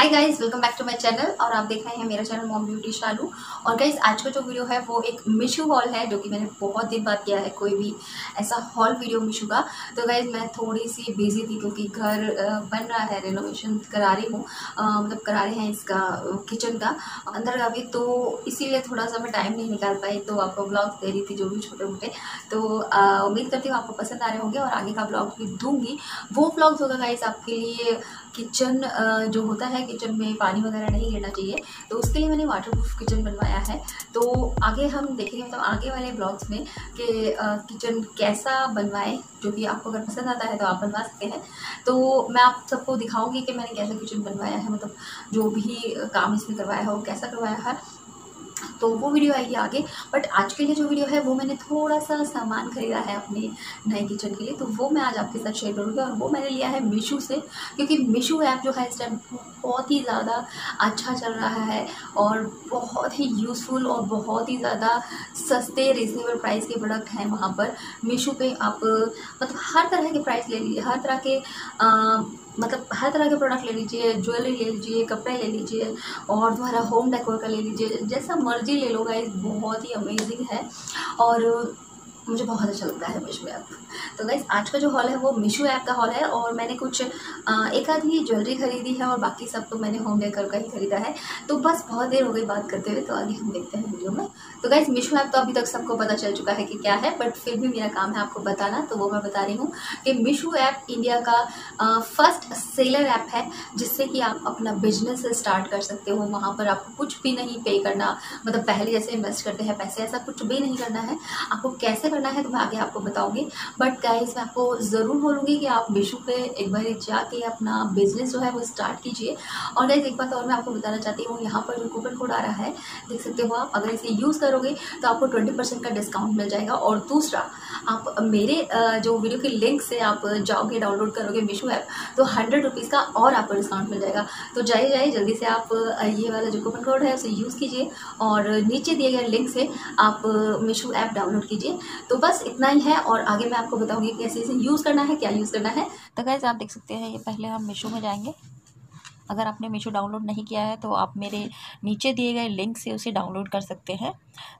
Hi guys welcome back to my channel और आप देख रहे हैं मेरा चैनल मॉम ब्यूटी शालू और गाइस आज का जो वीडियो है वो एक मिशू हॉल है, जो कि मैंने बहुत दिन बाद किया है, कोई भी ऐसा हॉल वीडियो मिशू का। तो गाइस मैं थोड़ी सी बिज़ी थी क्योंकि घर बन रहा है रेनोवेशन करा रही हूँ। मतलब करा रहे हैं इसका किचन का। अंदर का भी तो इसीलिए थोड़ा सा मैं टाइम नहीं निकाल पाई तो आपको ब्लॉग दे रही थी जो भी छोटे मोटे तो उम्मीद करती हूँ आपको पसंद आ रहे होंगे और आगे का ब्लॉग भी दूँगी। वो ब्लॉग्स होगा गाइज़ आपके लिए किचन जो होता है किचन में पानी वगैरह नहीं गिरना चाहिए। तो उसके लिए मैंने वाटर प्रूफ किचन बनवाया है। तो आगे हम देखेंगे मतलब आगे वाले ब्लॉग्स में कि किचन कैसा बनवाएँ, जो कि आपको अगर पसंद आता है तो आप बनवा सकते हैं। तो मैं आप सबको दिखाऊँगी कि मैंने कैसा किचन बनवाया है मतलब जो भी काम इसमें करवाया है वो कैसा करवाया है। तो वो वीडियो आएगी आगे। बट आज के लिए जो वीडियो है वो मैंने थोड़ा सा सामान खरीदा है अपने नए किचन के लिए। तो वो मैं आज आपके साथ शेयर करूँगी और वो मैंने लिया है मीशो से। क्योंकि मीशो ऐप जो है इस टाइम बहुत ही ज़्यादा अच्छा चल रहा है और बहुत ही यूज़फुल और बहुत ही ज़्यादा सस्ते रिजनेबल प्राइस के प्रोडक्ट हैं वहाँ पर। मीशो पे आप मतलब हर तरह के प्राइस ले लीजिए। हर तरह के आ, मतलब हर तरह के प्रोडक्ट ले लीजिए ज्वेलरी ले लीजिए, कपड़े ले लीजिए और तुम्हारा होम डेकोर का ले लीजिए, जैसा मर्ज़ी ले लो गाइस बहुत ही अमेजिंग है। और मुझे बहुत अच्छा लगता है मीशो ऐप। तो गाइज़ आज का जो हॉल है वो मीशो ऐप का हॉल है और मैंने कुछ एक आधी ज्वेलरी खरीदी है और बाकी सब तो मैंने होम डेकर का ही खरीदा है। तो बस बहुत देर हो गई बात करते हुए तो आगे हम देखते हैं वीडियो में। तो गाइज़ मीशो ऐप तो अभी तक सबको पता चल चुका है कि क्या है बट फिर भी मेरा काम है आपको बताना तो वो मैं बता रही हूँ कि मीशो ऐप इंडिया का फ़र्स्ट सेलर ऐप है, जिससे कि आप अपना बिज़नेस स्टार्ट कर सकते हो। वहाँ पर आपको कुछ भी नहीं पे करना मतलब पहले जैसे इन्वेस्ट करते हैं, पैसे ऐसा कुछ भी नहीं करना है। आपको कैसे करना है तो मैं आगे आपको बताऊँगी। बट गाइस मैं आपको ज़रूर बोलूँगी कि आप मीशो पे एक बार जाके अपना बिज़नेस जो है, वो स्टार्ट कीजिए। और गाइस एक बात और मैं आपको बताना चाहती हूँ, यहाँ पर जो कूपन कोड आ रहा है, देख सकते हो आप, अगर इसे यूज़ करोगे तो आपको ट्वेंटी परसेंट का डिस्काउंट मिल जाएगा। और दूसरा, आप मेरे जो वीडियो के लिंक से आप जाओगे डाउनलोड करोगे मीशो ऐप तो हंड्रेड रुपीज़ का और आपको डिस्काउंट मिल जाएगा। तो जाइए जाइए, जल्दी से आप ये वाला जो कूपन कोड है, उसे यूज़ कीजिए। और नीचे दिए गए लिंक से आप मीशो ऐप डाउनलोड कीजिए। तो बस इतना ही है और आगे मैं आपको बताऊँगी कैसे इसे यूज़ करना है, क्या यूज़ करना है। तो गैस आप देख सकते हैं, ये पहले हम मीशो में जाएँगे। अगर आपने मीशो डाउनलोड नहीं किया है तो आप मेरे नीचे दिए गए लिंक से उसे डाउनलोड कर सकते हैं।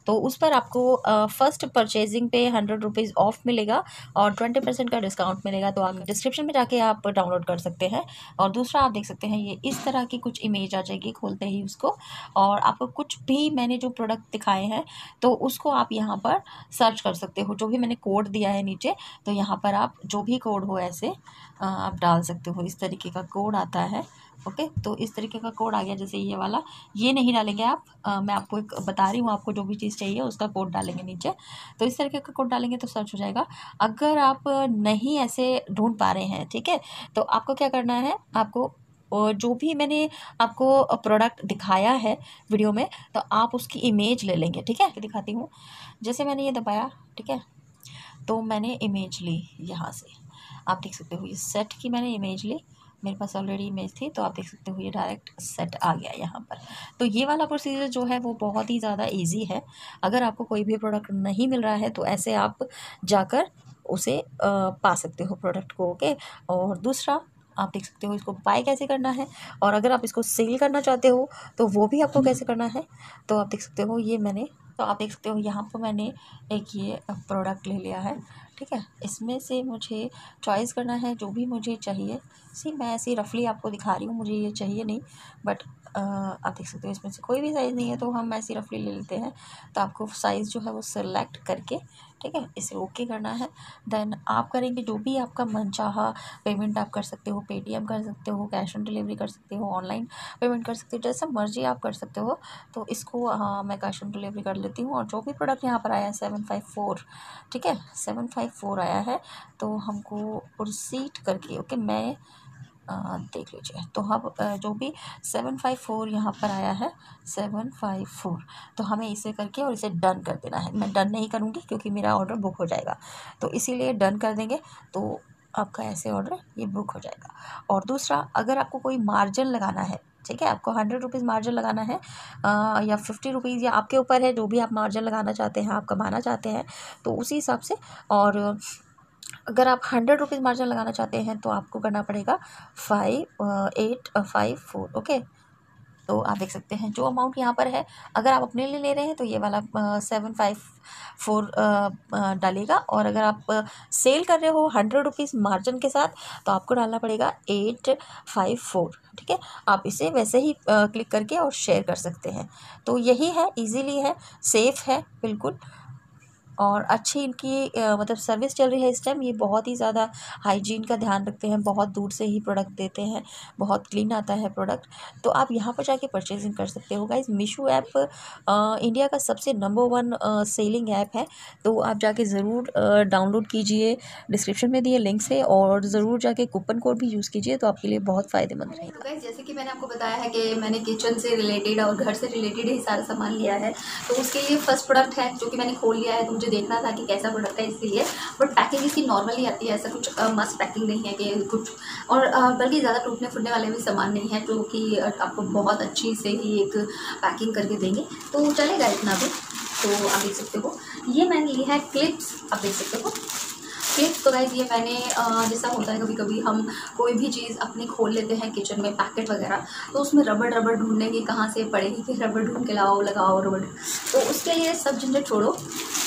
तो उस पर आपको फ़र्स्ट परचेजिंग पे हंड्रेड रुपीज़ ऑफ़ मिलेगा और ट्वेंटी परसेंट का डिस्काउंट मिलेगा तो आप डिस्क्रिप्शन में जाके आप डाउनलोड कर सकते हैं। और दूसरा, आप देख सकते हैं, ये इस तरह की कुछ इमेज आ जाएगी खोलते ही उसको। और आपको कुछ भी मैंने जो प्रोडक्ट दिखाए हैं तो उसको आप यहाँ पर सर्च कर सकते हो। जो भी मैंने कोड दिया है नीचे तो यहाँ पर आप जो भी कोड हो ऐसे आप डाल सकते हो। इस तरीके का कोड आता है, ओके? तो इस तरीके का कोड आ गया जैसे ये वाला। ये नहीं डालेंगे आप आ, मैं आपको एक बता रही हूँ आपको जो भी चीज़ चाहिए उसका कोड डालेंगे नीचे। तो इस तरीके का कोड डालेंगे तो सर्च हो जाएगा। अगर आप नहीं ऐसे ढूंढ पा रहे हैं ठीक है? तो आपको क्या करना है आपको और जो भी मैंने आपको प्रोडक्ट दिखाया है वीडियो में तो आप उसकी इमेज ले लेंगे ठीक है? दिखाती हूँ। जैसे मैंने ये दबाया ठीक है? तो मैंने इमेज ली यहाँ से। आप देख सकते हो ये सेट की मैंने इमेज ली। मेरे पास ऑलरेडी इमेज थी तो आप देख सकते हो ये डायरेक्ट सेट आ गया यहाँ पर। तो ये वाला प्रोसीजर जो है, वो बहुत ही ज़्यादा इजी है। अगर आपको कोई भी प्रोडक्ट नहीं मिल रहा है तो ऐसे आप जाकर उसे पा सकते हो प्रोडक्ट को ओके और दूसरा, आप देख सकते हो इसको बाय कैसे करना है, और अगर आप इसको सेल करना चाहते हो तो वो भी आपको कैसे करना है? तो आप देख सकते हो, ये मैंने तो आप देख सकते हो, यहाँ पर मैंने एक ये प्रोडक्ट ले लिया है। ठीक है? इसमें से मुझे चॉइस करना है, जो भी मुझे चाहिए। सी मैं ऐसी रफली आपको दिखा रही हूँ, मुझे ये चाहिए नहीं बट आप देख सकते हो इसमें से कोई भी साइज़ नहीं है तो हम ऐसी रफली ले लेते हैं। तो आपको साइज़ जो है वो सिलेक्ट करके, ठीक है? इसे ओके करना है। देन आप करेंगे जो भी आपका मन चाह पेमेंट आप कर सकते हो पेटीएम कर सकते हो कैश ऑन डिलीवरी कर सकते हो ऑनलाइन पेमेंट कर सकते हो, जैसा मर्ज़ी आप कर सकते हो। तो इसको हाँ मैं कैश ऑन डिलीवरी कर लेती हूँ और जो भी प्रोडक्ट यहाँ पर आया है सेवन फाइव फोर ठीक है? सेवन फाइव फोर आया है तो हमको प्रोसीड करके ओके मैं आ, देख लीजिए। तो हम जो भी सेवन फाइव फोर यहाँ पर आया है सेवन फाइव फोर तो हमें इसे करके और इसे डन कर देना है। मैं डन नहीं करूँगी क्योंकि मेरा ऑर्डर बुक हो जाएगा। तो इसीलिए डन कर देंगे। तो आपका ऐसे ऑर्डर ये बुक हो जाएगा। और दूसरा अगर आपको कोई मार्जिन लगाना है ठीक है? आपको हंड्रेड रुपीज़ मार्जिन लगाना है आ, या फिफ्टी रुपीज़ या आपके ऊपर है जो भी आप मार्जिन लगाना चाहते हैं आप कमाना चाहते हैं तो उसी हिसाब से और अगर आप हंड्रेड रुपीज़ मार्जिन लगाना चाहते हैं तो आपको करना पड़ेगा five eight five four okay तो आप देख सकते हैं, जो अमाउंट यहाँ पर है, अगर आप अपने लिए ले रहे हैं तो ये वाला सेवन फाइव फोर डालेगा और अगर आप सेल कर रहे हो हंड्रेड रुपीज़ मार्जिन के साथ तो आपको डालना पड़ेगा एट फाइव फोर ठीक है? आप इसे वैसे ही क्लिक करके और शेयर कर सकते हैं। तो यही है इजीली है सेफ़ है, बिल्कुल। और अच्छी इनकी मतलब सर्विस चल रही है इस टाइम ये बहुत ही ज़्यादा हाइजीन का ध्यान रखते हैं, बहुत दूर से ही प्रोडक्ट देते हैं, बहुत क्लीन आता है प्रोडक्ट तो आप यहाँ पर जाके परचेजिंग कर सकते हो गाइज़ मीशो ऐप इंडिया का सबसे नंबर वन सेलिंग ऐप है। तो आप जाके ज़रूर डाउनलोड कीजिए। डिस्क्रिप्शन में दिए लिंक से और ज़रूर जाके कूपन कोड भी यूज़ कीजिए तो आपके लिए बहुत फ़ायदेमंद रहेगा। तो जैसे कि मैंने आपको बताया है कि मैंने किचन से रिलेटेड और घर से रिलेटेड ही सारा सामान लिया है। तो उसके लिए फ़र्स्ट प्रोडक्ट है, जो कि मैंने खोल लिया है तो मुझे देखना था कि कैसा प्रोडक्ट है इसलिए बट पैकिंग इसकी नॉर्मली आती है, ऐसा कुछ मस्त पैकिंग नहीं है कि कुछ। और बल्कि ज़्यादा टूटने फूटने वाले भी सामान नहीं है, जो कि आपको बहुत अच्छी से ही एक पैकिंग करके देंगे। तो चलेगा इतना भी तो आप देख सकते हो। ये मैंने लिया है क्लिप्स आप देख सकते हो। क्लिप्स तो गाइज़ ये मैंने जैसा होता है कभी कभी हम कोई भी चीज़ अपनी खोल लेते हैं किचन में पैकेट वगैरह तो उसमें रबड़ रबड़ ढूँढने की कहाँ से पड़ेगी कि रबड़ ढूंढ के लाओ, लगाओ रबड़। तो उसके लिए सब झंझट छोड़ो। है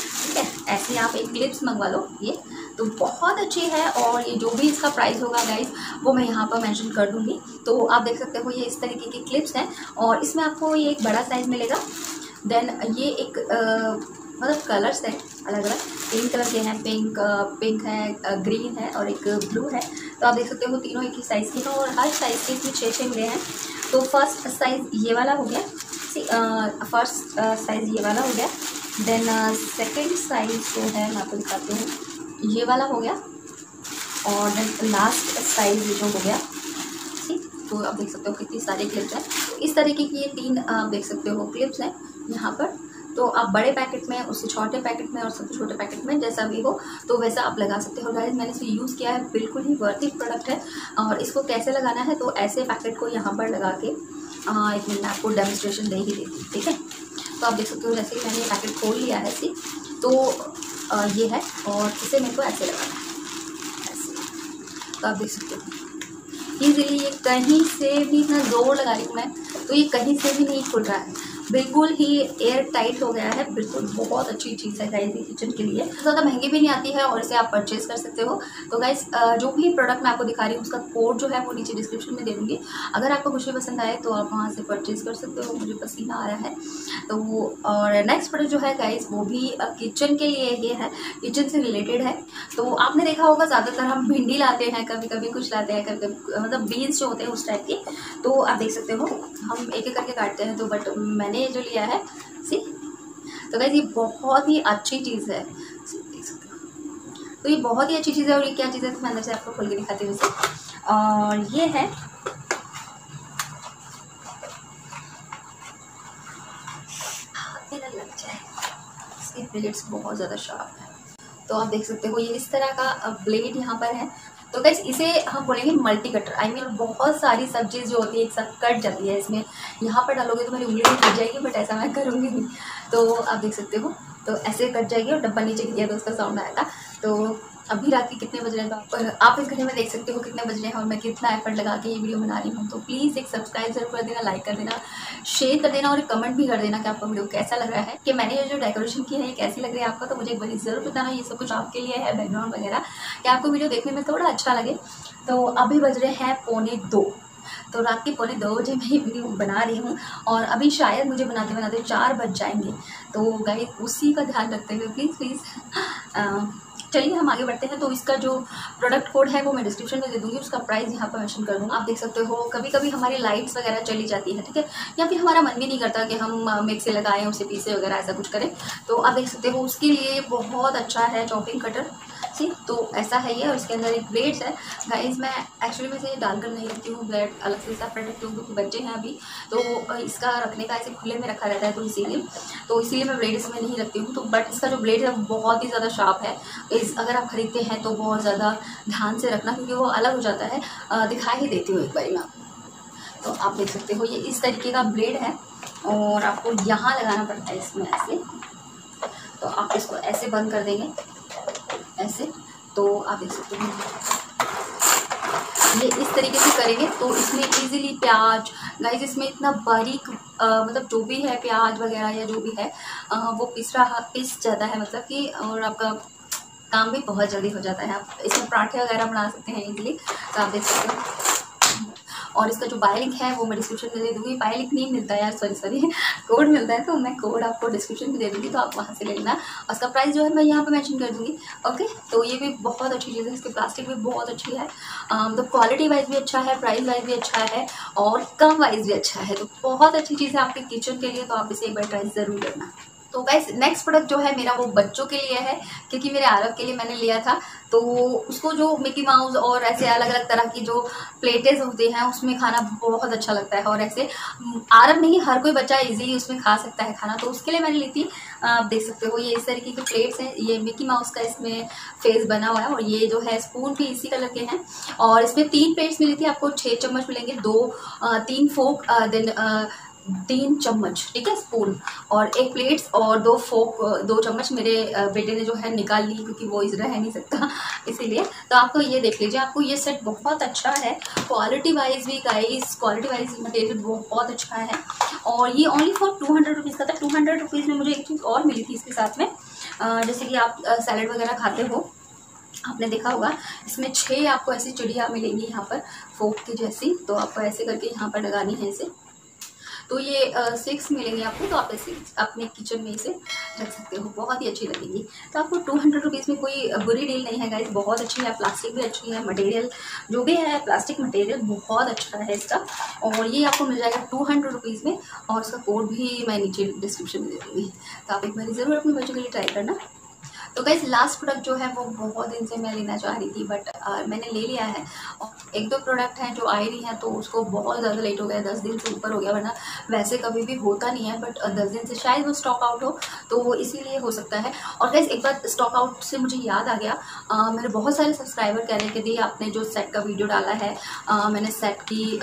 ऐसे आप एक क्लिप्स मंगवा लो, ये तो बहुत अच्छी है और ये जो भी इसका प्राइस होगा गाइज़ वो मैं यहाँ पर मेंशन कर दूँगी। तो आप देख सकते हो ये इस तरीके की क्लिप्स हैं और इसमें आपको ये एक बड़ा साइज़ मिलेगा। देन ये एक मतलब कलर्स हैं अलग अलग तीन कलर के हैं पिंक पिंक है ग्रीन है और एक ब्लू है। तो आप देख सकते हो तीनों एक ही साइज़ के हैं और हर साइज़ के इसमें छः छः मिले हैं। तो फ़र्स्ट साइज़ ये वाला हो गया। फ़र्स्ट साइज़ ये वाला हो गया। देन सेकेंड साइज़ जो है मैं आपको दिखाती हूँ। ये वाला हो गया और देन लास्ट साइज़ जो हो गया, ठीक? तो आप देख सकते हो कितनी सारी क्लिप्स हैं। तो इस तरीके की ये तीन आप देख सकते हो क्लिप्स हैं यहाँ पर। तो आप बड़े पैकेट में, उससे छोटे पैकेट में और सबसे छोटे पैकेट में जैसा भी हो तो वैसा आप लगा सकते हो। गाइज़ मैंने इसे यूज़ किया है, बिल्कुल ही वर्थ प्रोडक्ट है। और इसको कैसे लगाना है तो ऐसे पैकेट को यहाँ पर लगा के एक मिनट आपको डेमोस्ट्रेशन दे ही देती ठीक है? तो आप देख सकते हो, जैसे कि मैंने ये पैकेट खोल लिया है ऐसे तो ये है और इसे मेरे को ऐसे लगाना है, ऐसे। तो आप देख सकते हो। ईजिली ये कहीं से भी इतना ज़ोर लगा रही मैं तो ये कहीं से भी नहीं खुल रहा है। बिल्कुल ही एयर टाइट हो गया है। बिल्कुल बहुत अच्छी चीज़ है गाइज़ किचन के लिए। ज़्यादा महँगी भी नहीं आती है और इसे आप परचेज कर सकते हो। तो गाइज़ जो भी प्रोडक्ट मैं आपको दिखा रही हूँ, उसका कोड जो है वो नीचे डिस्क्रिप्शन में दे दूँगी। अगर आपको कुछ भी पसंद आए तो आप वहाँ से परचेज कर सकते हो। मुझे पसीना आ रहा है। तो वो और नेक्स्ट प्रोडक्ट जो है गाइज़ वो भी किचन के लिए ये है। किचन से रिलेटेड है। तो आपने देखा होगा, ज़्यादातर हम भिंडी लाते हैं कभी कभी कुछ लाते हैं कभी कभी मतलब बीन्स जो होते हैं उस टाइप के। तो आप देख सकते हो, हम एक एक करके काटते हैं तो बट मैंने ये जो लिया है, सी तो गैस ये बहुत ही अच्छी चीज़ है। तो ये बहुत ही अच्छी चीज़ है और ये क्या चीज़ है तो मैं अंदर से आपको खोल के दिखाती हूँ और ये है लग जाए, इसकी बहुत ज़्यादा शार्प है। तो आप देख सकते हो, ये इस तरह का ब्लेड यहाँ पर है तो गैस इसे हम बोलेंगे मल्टी कटर आई मीन बहुत सारी सब्ज़ी जो होती है, एक साथ कट जाती है इसमें. यहाँ पर डालोगे तो मेरी उंगली भी कट जाएगी बट ऐसा मैं करूँगी नहीं. तो आप देख सकते हो. तो ऐसे कट जाएगी और डब्बा नीचे गिर तो उसका साउंड आएगा तो अभी रात के कितने बज रहे हैं? तो आप इस घड़ी में देख सकते हो कितने बज रहे हैं और मैं कितना एफर्ट लगा के ये वीडियो बना रही हूँ। तो प्लीज़ एक सब्सक्राइब ज़रूर कर देना लाइक कर देना शेयर कर देना और कमेंट भी कर देना कि आपका वीडियो कैसा लग रहा है। कि मैंने ये जो डेकोरेशन की है, ये कैसी लग रही है आपका? तो मुझे एक बार ज़रूर बताना, ये सब कुछ आपके लिए है बैकग्राउंड वगैरह। कि आपको वीडियो देखने में थोड़ा अच्छा लगे। तो अभी बज रहे हैं पौने दो। तो रात के पौने दो बजे मैं वीडियो बना रही हूँ और अभी शायद मुझे बनाते बनाते चार बज जाएँगे। तो गाइस उसी का ध्यान रखते हुए प्लीज़ प्लीज़ चलिए हम आगे बढ़ते हैं। तो इसका जो प्रोडक्ट कोड है, वो मैं डिस्क्रिप्शन में दे दूँगी। उसका प्राइस यहाँ पर मेंशन कर दूँगा। आप देख सकते हो कभी कभी हमारी लाइट्स वगैरह चली जाती है, ठीक है? या फिर हमारा मन भी नहीं करता कि हम मिक्सी लगाएँ, उसे पीसे वगैरह, ऐसा कुछ करें। तो आप देख सकते हो, उसके लिए बहुत अच्छा है चॉपिंग कटर सी तो ऐसा है ये और इसके अंदर एक ब्लेड्स है। गाइज़ मैं एक्चुअली में से डालकर नहीं रखती हूँ ब्लेड अलग से सेपरेट रखती हूँ, क्योंकि बच्चे हैं अभी। तो इसका रखने का ऐसे खुले में रखा रहता है तो इसीलिए। तो इसीलिए मैं ब्लेड इसमें नहीं रखती हूँ। तो बट इसका जो ब्लेड है बहुत ही ज़्यादा शार्प है। इस अगर आप खरीदते हैं तो बहुत ज़्यादा ध्यान से रखना, क्योंकि वो अलग हो जाता है। दिखा ही देती हूँ एक बार मैं। तो आप देख सकते हो, ये इस तरीके का ब्लेड है और आपको यहाँ लगाना पड़ता है इसमें ऐसे। तो आप इसको ऐसे बंद कर देंगे। ऐसे तो आप देख सकते हैं। ये इस तरीके से करेंगे तो इसमें इजीली प्याज गाइस इसमें इतना बारीक मतलब जो भी है प्याज वगैरह या जो भी है आ, वो पिस रहा पिस जाता है मतलब कि और आपका काम भी बहुत जल्दी हो जाता है। आप इसमें पराठे वगैरह बना सकते हैं इजीली तो आप देख सकते हैं। और इसका जो बाय लिंक है, वो मैं डिस्क्रिप्शन में दे दूँगी। बाय लिंक नहीं मिलता यार सॉरी सॉरी कोड मिलता है तो मैं कोड आपको डिस्क्रिप्शन में दे दूँगी तो आप वहाँ से ले लेना। और उसका प्राइस जो है, मैं यहाँ पर मैंशन कर दूँगी ओके तो ये भी बहुत अच्छी चीज़ है, इसकी प्लास्टिक भी बहुत अच्छी है। मतलब क्वालिटी वाइज भी अच्छा है प्राइस वाइज भी अच्छा है, और कम वाइज भी अच्छा है। तो बहुत अच्छी चीज़ है आपके किचन के लिए तो आप इसे एक बार ट्राई ज़रूर करना। तो गाइस नेक्स्ट प्रोडक्ट जो है मेरा वो बच्चों के लिए है, क्योंकि मेरे आरब के लिए मैंने लिया था। तो उसको जो मिकी माउस और ऐसे अलग अलग तरह की जो प्लेटेज होते हैं, उसमें खाना बहुत अच्छा लगता है। और ऐसे आरब नहीं, हर कोई बच्चा इजीली उसमें खा सकता है खाना। तो उसके लिए मैंने ली थी आप देख सकते हो, ये इस तरीके के प्लेट्स हैं। ये मिकी माउस का इसमें फेस बना हुआ है और ये जो है स्पून भी इसी कलर के हैं। और इसमें तीन प्लेट्स मिली थी, आपको छः चम्मच मिलेंगे, दो तीन फोक देन तीन चम्मच, ठीक है स्पून और एक प्लेट्स और दो फोक दो चम्मच मेरे बेटे ने जो है निकाल ली क्योंकि वो इस रह नहीं सकता, इसीलिए। तो आपको ये देख लीजिए, आपको ये सेट बहुत अच्छा है। क्वालिटी वाइज भी गाइस क्वालिटी वाइज मटेरियल बहुत अच्छा है। और ये only for two hundred rupees का था। टू हंड्रेड रुपीज़ में मुझे एक चीज़ और मिली थी इसके साथ में। जैसे कि आप सैलड वगैरह खाते हो, आपने देखा होगा, इसमें छः आपको ऐसी चिड़िया मिलेंगी यहाँ पर फोक की जैसी। तो आपको ऐसे करके यहाँ पर लगानी है इसे। तो ये सिक्स मिलेंगे आपको तो आप ऐसे अपने किचन में इसे रख सकते हो, बहुत ही अच्छी लगेगी। तो आपको टू हंड्रेड रुपीज़ में कोई बुरी डील नहीं है गाइज़ बहुत अच्छी है प्लास्टिक भी अच्छी है मटेरियल जो भी है प्लास्टिक मटेरियल बहुत अच्छा है इसका। और ये आपको मिल जाएगा टू हंड्रेड रुपीज़ में, और इसका कोड भी मैं नीचे डिस्क्रिप्शन में दे दूँगी। तो आप एक बार ज़रूर अपने बच्चों के लिए ट्राई करना। तो गाइज़ लास्ट प्रोडक्ट जो है वो बहुत दिन से मैं लेना चाह रही थी बट uh, मैंने ले लिया है। और एक दो प्रोडक्ट हैं जो आए नहीं हैं तो उसको बहुत ज़्यादा लेट हो गया दस दिन से ऊपर हो गया वरना वैसे कभी भी होता नहीं है बट दस दिन से शायद वो स्टॉक आउट हो तो वो इसीलिए हो सकता है। और गाइज़ एक बार स्टॉक आउट से मुझे याद आ गया आ, मेरे बहुत सारे सब्सक्राइबर कह रहे थे दी आपने जो सेट का वीडियो डाला है आ, मैंने सेट की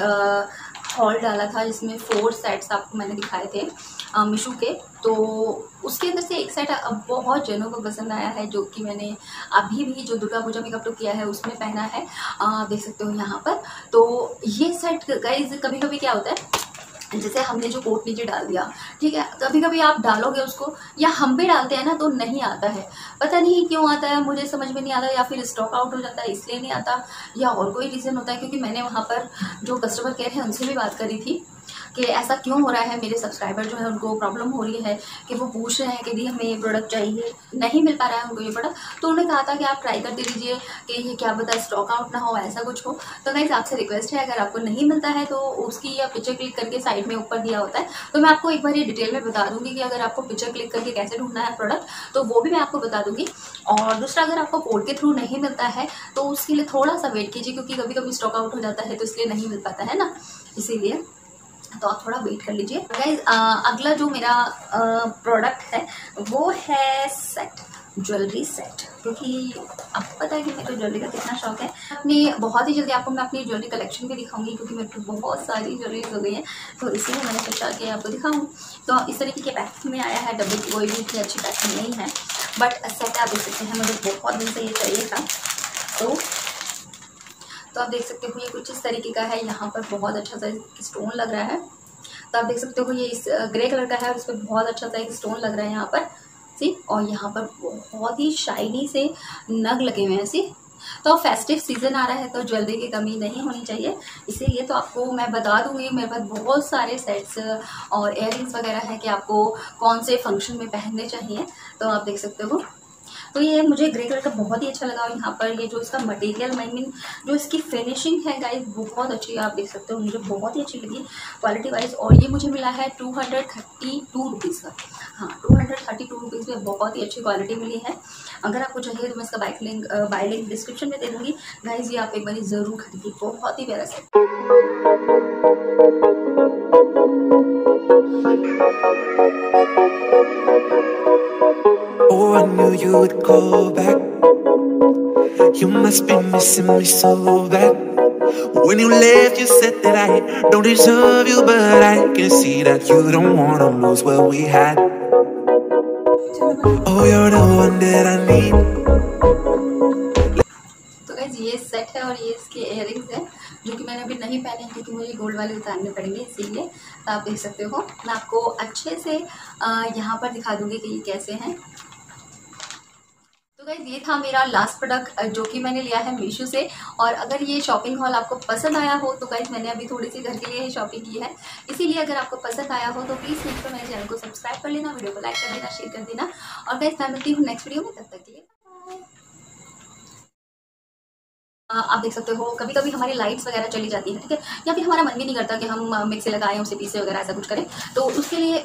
हॉल डाला था जिसमें फोर सेट्स आपको मैंने दिखाए थे। मिशू के। तो उसके अंदर से एक सेट बहुत जनों को पसंद आया है जो कि मैंने अभी भी जो दुर्गा पूजा मेकअप लुक किया है उसमें पहना है। आ, देख सकते हो यहाँ पर। तो ये सेट गाइज़ कभी कभी क्या होता है जैसे हमने जो कोट नीचे डाल दिया ठीक है? कभी कभी आप डालोगे उसको या हम भी डालते हैं ना तो नहीं आता है। पता नहीं क्यों आता है मुझे समझ में नहीं आता या फिर स्टॉक आउट हो जाता है इसलिए नहीं आता या और कोई रीज़न होता है क्योंकि मैंने वहाँ पर जो कस्टमर केयर है उनसे भी बात करी थी। कि ऐसा क्यों हो रहा है? मेरे सब्सक्राइबर जो है, उनको प्रॉब्लम हो रही है कि वो पूछ रहे हैं कि दी हमें ये प्रोडक्ट चाहिए। नहीं मिल पा रहा है उनको ये प्रोडक्ट तो उन्होंने कहा था कि आप ट्राई कर दे दीजिए कि ये क्या पता स्टॉक आउट ना हो, ऐसा कुछ हो। तो गाइज़ आपसे रिक्वेस्ट है, अगर आपको नहीं मिलता है तो उसकी या पिक्चर क्लिक करके साइड में ऊपर दिया होता है। तो मैं आपको एक बार ये डिटेल में बता दूँगी कि अगर आपको पिक्चर क्लिक करके कैसे ढूंढना है प्रोडक्ट तो वो भी मैं आपको बता दूँगी। और दूसरा, अगर आपको कोड के थ्रू नहीं मिलता है तो उसके लिए थोड़ा सा वेट कीजिए, क्योंकि कभी कभी स्टॉक आउट हो जाता है तो इसलिए नहीं मिल पाता, है ना? इसीलिए तो आप थोड़ा वेट कर लीजिए। गाइज़ अगला जो मेरा प्रोडक्ट है, वो है सेट ज्वेलरी सेट क्योंकि आपको पता है कि मेरे को ज्वेलरी का कितना शौक है। अपनी, बहुत ही जल्दी आपको मैं अपनी ज्वेलरी कलेक्शन भी दिखाऊँगी, क्योंकि मेरे को बहुत सारी ज्वेलरीज हो गई हैं। तो इसीलिए मैंने सोचा कि आपको दिखाऊँ। तो इस तरीके के पैकिंग में आया है डब्बे की कोई भी इतनी अच्छी पैकिंग नहीं है। बट सेट आप देख सकते हैं, मुझे बहुत दिन से ये चाहिए था। तो आप देख सकते हो ये कुछ इस तरीके का है। यहाँ पर बहुत अच्छा सा स्टोन लग रहा है। तो आप देख सकते हो ये इस ग्रे कलर का है और इस पर बहुत अच्छा सा एक स्टोन लग रहा है यहाँ पर। सी, और यहाँ पर बहुत ही शाइनी से नग लगे हुए हैं। सी तो फेस्टिव सीज़न आ रहा है तो ज्वेलरी की कमी नहीं होनी चाहिए। इसीलिए तो आपको मैं बता दूँगी मेरे पास बहुत सारे सेट्स और इयर वगैरह हैं कि आपको कौन से फ़ंक्शन में पहनने चाहिए। तो आप देख सकते हो तो ये मुझे ग्रे कलर का बहुत ही अच्छा लगा और यहाँ पर ये जो इसका मटेरियल आई मीन जो इसकी फिनिशिंग है गाइस बहुत अच्छी है, आप देख सकते हो, मुझे बहुत ही अच्छी लगी क्वालिटी वाइज और ये मुझे मिला है two hundred thirty two rupees का। हाँ two hundred thirty two rupees में बहुत ही अच्छी क्वालिटी मिली है। अगर आपको चाहिए तो मैं इसका buy link buy link description में दे दूँगी। गाइज़ ये आप एक बार ज़रूर खरीदिए, बहुत ही प्यारा set Oh, I knew you would call back. You must be missing me so bad. When you left, you said that I don't deserve you, but I can see that you don't wanna lose what we had. Oh, you're the one that I need. ये set है और ये इसके year है जो कि मैंने अभी नहीं पहने हैं क्योंकि मुझे गोल्ड वाले उतारने पड़ेंगे इसीलिए तो आप देख सकते हो मैं आपको अच्छे से यहाँ पर दिखा दूँगी कि ये कैसे हैं तो गाइज़ ये था मेरा लास्ट प्रोडक्ट जो कि मैंने लिया है मीशो से। और अगर ये शॉपिंग हॉल आपको पसंद आया हो तो गाइज़ मैंने अभी थोड़ी सी घर के लिए शॉपिंग की है। इसीलिए अगर आपको पसंद आया हो तो प्लीज़ मेरे को मेरे चैनल को सब्सक्राइब कर लेना वीडियो को लाइक कर देना शेयर कर देना। और गाइज़ मैं मिलती हूँ नेक्स्ट वीडियो में, तब तक के लिए आप देख सकते हो कभी कभी हमारी लाइट्स वगैरह चली जाती है, ठीक है? या फिर हमारा मन भी नहीं करता कि हम मिक्सी लगाएँ, उसे पीसे वगैरह, ऐसा कुछ करें। तो उसके लिए